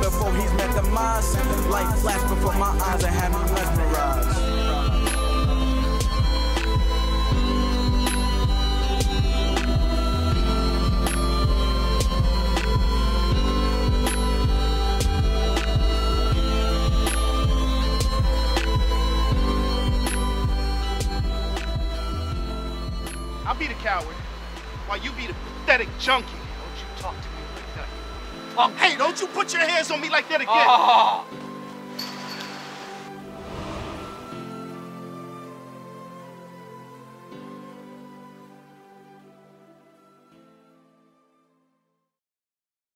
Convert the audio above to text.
before he's met the flashed before my eyes and had me mesmerized. I'll be the coward while you be the pathetic junkie. Don't you talk to me. Hey, don't you put your hands on me like that again. Oh.